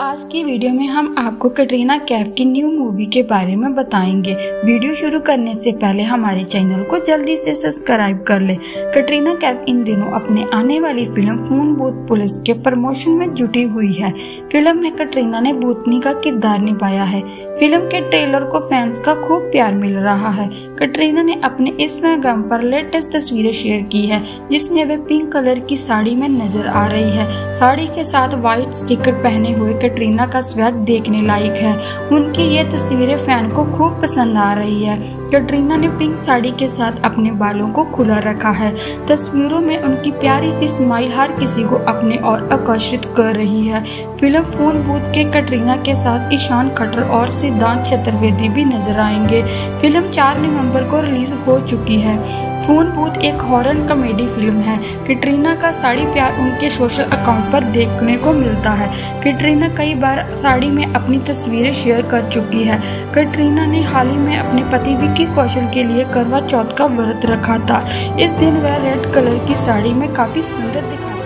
आज की वीडियो में हम आपको कटरीना कैफ की न्यू मूवी के बारे में बताएँगे। वीडियो शुरू करने से पहले हमारे चैनल को जल्दी से सब्सक्राइब कर ले। कटरीना कैफ इन दिनों अपने आने वाली फ़िल्म फ़ोन बूथ पुलिस के प्रमोशन में जुटी हुई है। फ़िल्म में कटरीना ने भूतनी का किरदार निभाया है। फ़िल्म के ट्रेलर को फैंस का खूब प्यार मिल रहा है। कटरीना ने अपने इंस्टाग्राम पर लेटेस्ट तस्वीरें शेयर की है, जिसमें वे पिंक कलर की साड़ी में नज़र आ रही है। साड़ी के साथ व्हाइट स्टिकर पहने हुए कटरीना का स्वैग देखने लायक है। उनकी ये तस्वीरें फ़ैन को खूब पसंद आ रही है। कटरीना ने पिंक साड़ी के साथ अपने बालों को खुला रखा है। तस्वीरों में उनकी प्यारी सी स्माइल हर किसी को अपने और आकर्षित कर रही है। फ़िल्म फ़ोन बूथ के कटरीना के साथ ईशान खट्टर और सिद्धांत चतुर्वेदी भी नज़र आएँगे। फ़िल्म 4 नवंबर को रिलीज़ हो चुकी है। फ़ोन बूथ एक हॉरर कॉमेडी फ़िल्म है। कैटरीना का साड़ी प्यार उनके सोशल अकाउंट पर देखने को मिलता है। कैटरीना कई बार साड़ी में अपनी तस्वीरें शेयर कर चुकी है। कैटरीना ने हाल ही में अपने पति विकी कौशल के लिए करवा चौथ का व्रत रखा था। इस दिन वह रेड कलर की साड़ी में काफ़ी सुंदर दिखाई